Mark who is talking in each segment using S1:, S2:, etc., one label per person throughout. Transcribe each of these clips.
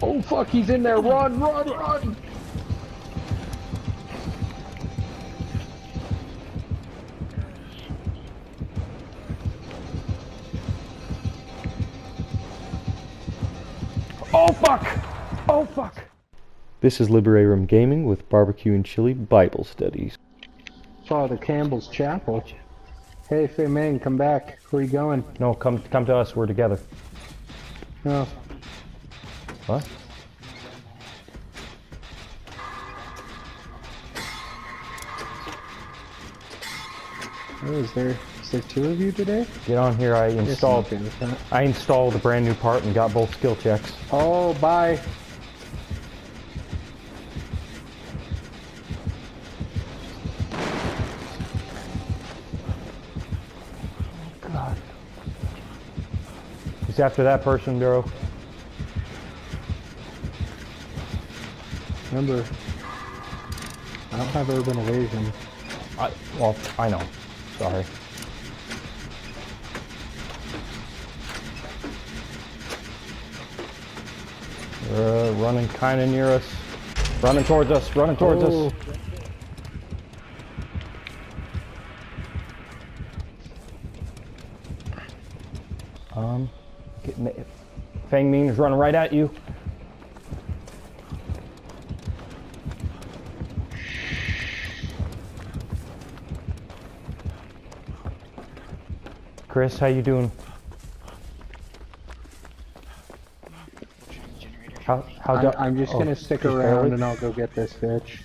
S1: Oh fuck, he's in there. Run, run, run. Oh fuck! Oh fuck!
S2: This is Liberarum Gaming with Barbecue and Chili Bible Studies.
S1: Father Campbell's Chapel. Hey, Feng Min, come back. Where are you going?
S2: No, come come to us. We're together.
S1: No.
S2: What?
S1: Oh, is there is there two of you today?
S2: Get on here. I installed. I installed a brand new part and got both skill checks.
S1: Oh, bye.
S2: God. He's after that person, bro.
S1: Remember, I don't have urban evasion.
S2: I well, I know. Sorry. Uh, running kind of near us. Running towards us. Running towards
S1: Oh.
S2: us. Um, get Feng Min is running right at you. Chris, how you doing? How how
S1: I'm, I'm just
S2: oh,
S1: gonna stick
S2: just
S1: around
S2: barely?
S1: and I'll go get this bitch.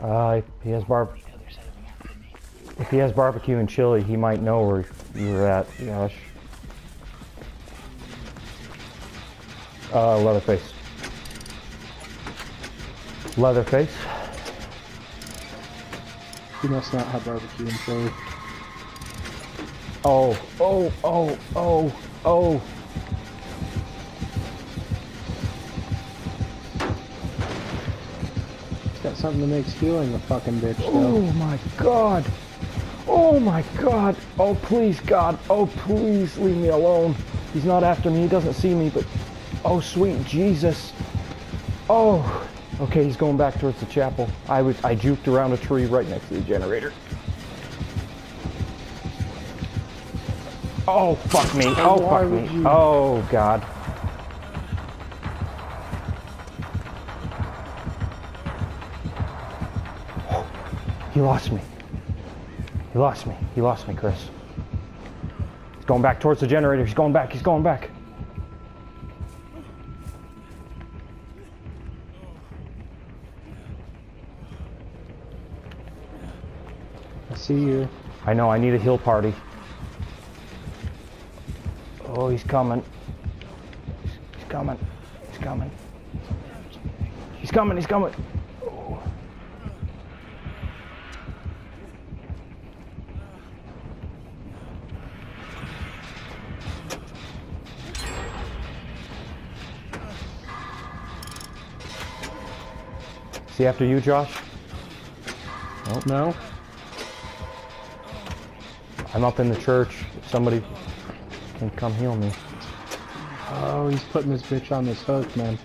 S2: Uh, if he has barb. If he has barbecue and chili, he might know where you're at. Gosh. Uh, Leatherface. Leatherface.
S1: You must not have barbecue and chili.
S2: Oh, oh, oh, oh, oh.
S1: It's got something that makes healing a fucking bitch, though.
S2: Oh my god. Oh my god. Oh please God. Oh please leave me alone. He's not after me. He doesn't see me, but oh sweet Jesus. Oh. Okay, he's going back towards the chapel. I was I juked around a tree right next to the generator. Oh fuck me. Oh
S1: why
S2: fuck me.
S1: you-
S2: Oh god. He lost me. He lost me. He lost me, Chris. He's going back towards the generator. He's going back. He's going back.
S1: See you.
S2: I know. I need a heal party. Oh, he's coming. He's, he's coming. He's coming. He's coming. He's coming. Oh. Is he after you, Josh?
S1: Oh no?
S2: I'm up in the church. Somebody can come heal me.
S1: Oh, he's putting this bitch on this hook, man.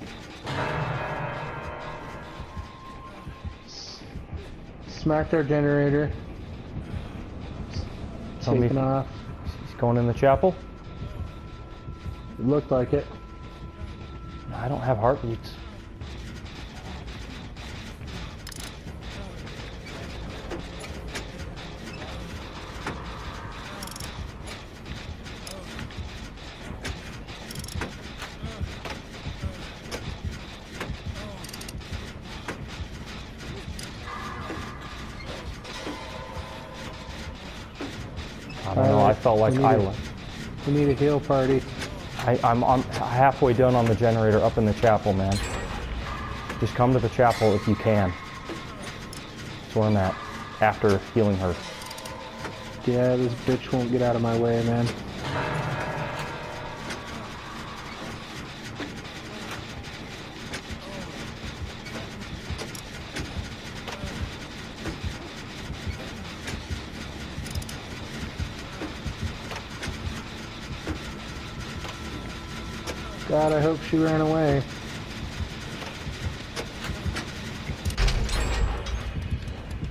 S1: S- Smacked our generator.
S2: Tell
S1: Taking off.
S2: He's going in the chapel.
S1: It looked like it.
S2: I don't have heartbeats. I don't know. I felt like I.
S1: We need a heal party.
S2: I, I'm, I'm halfway done on the generator up in the chapel, man. Just come to the chapel if you can. That's where I'm at after healing her.
S1: Yeah, this bitch won't get out of my way, man. God, I hope she ran away.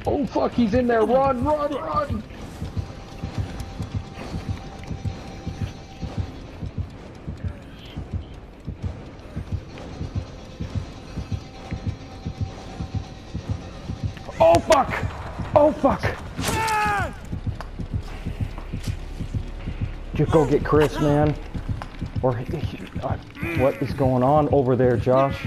S1: Oh fuck, he's in there! Run, run, run!
S2: Oh fuck! Oh fuck! Just go get Chris, man. Or uh, what is going on over there, Josh?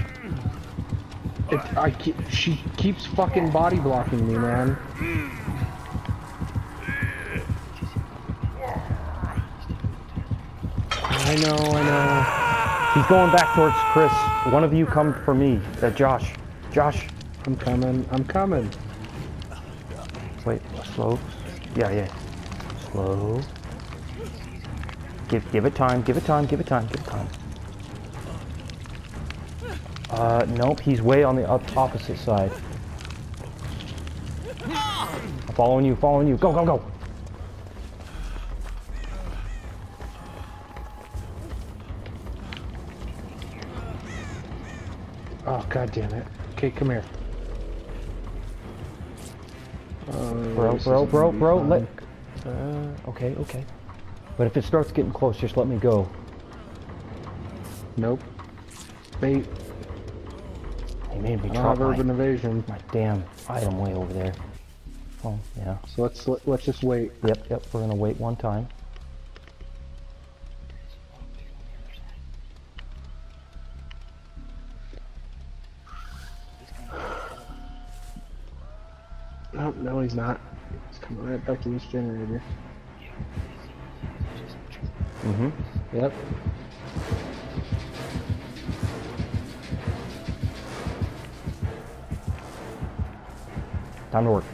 S1: It, I keep, she keeps fucking body blocking me, man. I know, I know.
S2: He's going back towards Chris. One of you come for me. Uh, Josh. Josh.
S1: I'm coming. I'm coming.
S2: Wait, slow. Yeah, yeah. Slow. Give give it time, give it time, give it time, give it time. Uh, nope, he's way on the op- opposite side. I'm following you, following you. Go, go, go.
S1: Oh god damn it. Okay, come here. Oh,
S2: Bro, bro, bro, bro, let... Uh, okay, okay. But if it starts getting close, just let me go.
S1: Nope. Bait.
S2: He made me drop my,
S1: urban evasion.
S2: my damn item way over there. Oh, yeah.
S1: So let's let, let's just wait.
S2: Yep, yep, we're gonna wait one time.
S1: No, no, he's not. He's coming right back to this generator.
S2: Mm-hmm.
S1: Yep.
S2: Time to work.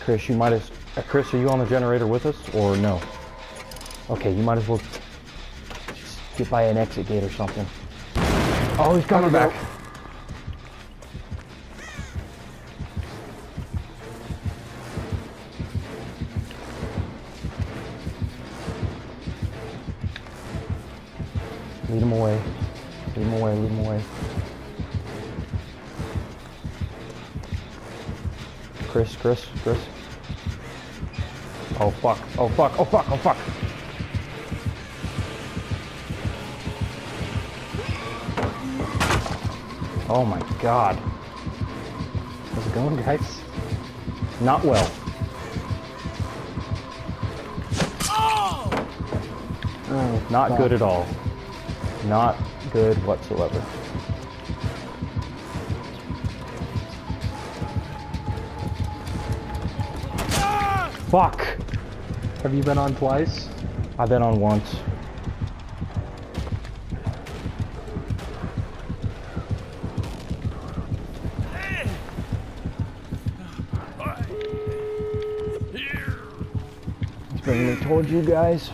S2: Chris, you might as uh, Chris, are you on the generator with us or no? Okay, you might as well get by an exit gate or something. Oh, he's coming back. Lead him away. Lead him away, lead him away. Chris, Chris, Chris. Oh fuck, oh fuck, oh fuck, oh fuck. Oh my god.
S1: How's it going, guys?
S2: Not well.
S1: Oh,
S2: Not good at all. Not good whatsoever. Fuck!
S1: Have you been on twice?
S2: I've been on once. He's bringing me towards you guys.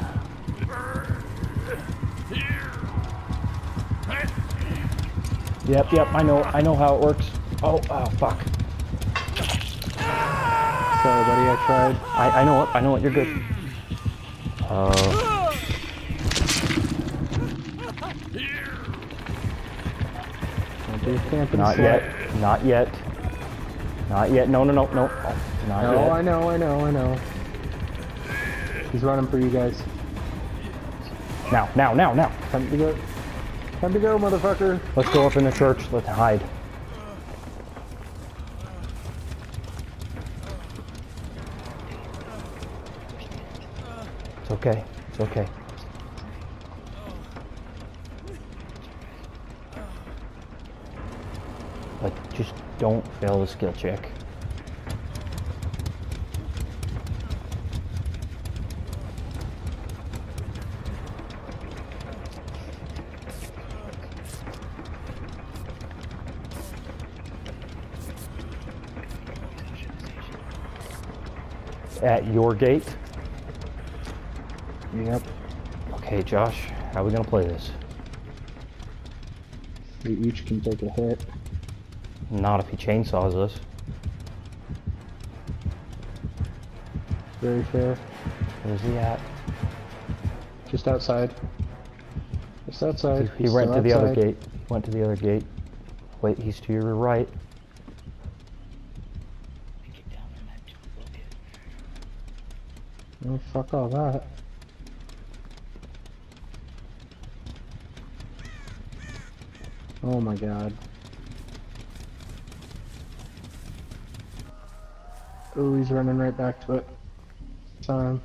S2: Yep, yep, I know, I know how it works. Oh, oh, fuck.
S1: Sorry, buddy. I tried.
S2: I, I know it, I know it, you're good. Uh,
S1: Don't do camping.
S2: not yet, not yet. Not yet, no, no, no, no. Oh, not
S1: No,
S2: yet.
S1: I know, I know, I know. He's running for you guys.
S2: Now, now, now, now.
S1: Time to go. Time to go, motherfucker.
S2: Let's go up in the church. Let's hide. It's okay. It's okay. But just don't fail the skill check. at your gate?
S1: Yep.
S2: Okay, Josh, how are we gonna play this?
S1: We each can take a hit.
S2: Not if he chainsaws us.
S1: Very fair.
S2: Where's he at?
S1: Just outside. Just outside.
S2: He,
S1: he
S2: went to
S1: outside.
S2: the other gate. Went to the other gate. Wait, he's to your right.
S1: Oh, fuck all that. Oh my god. Oh, he's running right back to it. Him.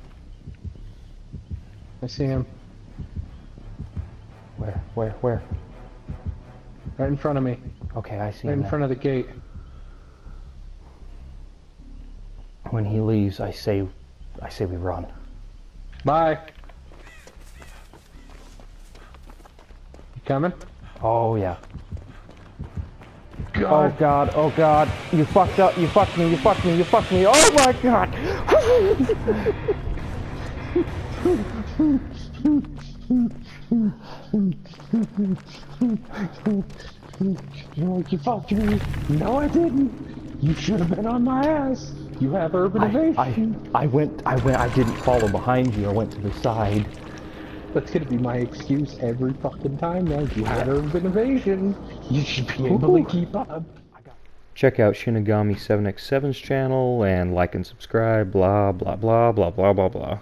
S1: I see him.
S2: Where? Where? Where?
S1: Right in front of me.
S2: Okay, I see
S1: Right
S2: him.
S1: in
S2: now.
S1: front of the gate.
S2: When he leaves, I say, I say we run.
S1: Bye. You coming?
S2: Oh yeah. God. Oh
S1: God.
S2: oh god, you fucked up, you fucked me, you fucked me, you fucked me, oh my god!
S1: You fucked me. No, I didn't. You should have been on my ass. You have urban
S2: I,
S1: evasion.
S2: I, I went, I went, I didn't follow behind you, I went to the side.
S1: That's gonna be my excuse every fucking time now. You had urban evasion. You should be able to keep up.
S2: Check out Shinigami7x7's channel and like and subscribe, blah, blah, blah, blah, blah, blah, blah.